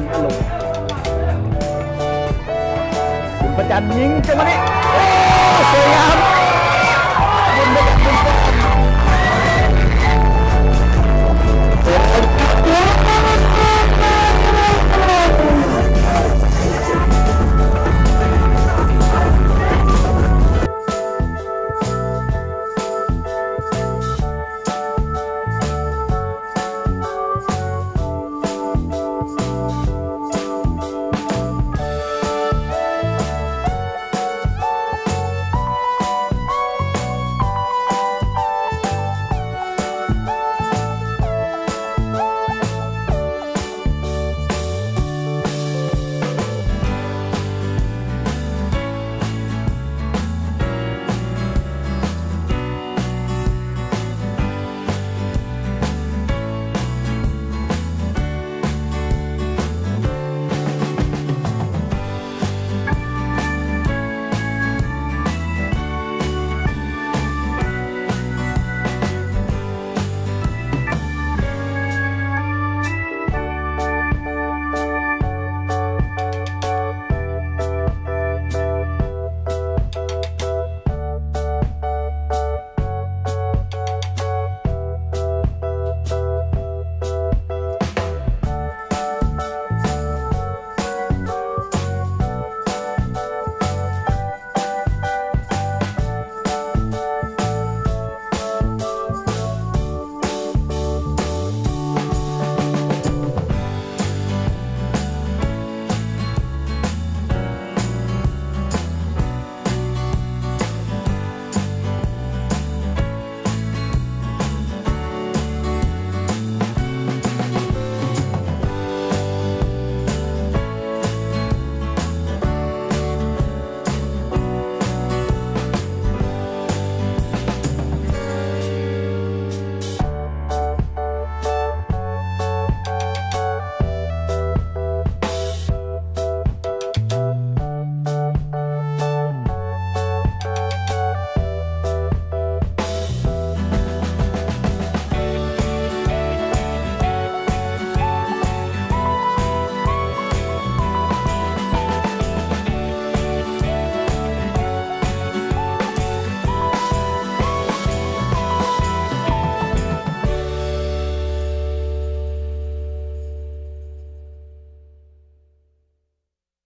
นลงคุณประจันยิงจังหวะนี้โอ้สวยงาม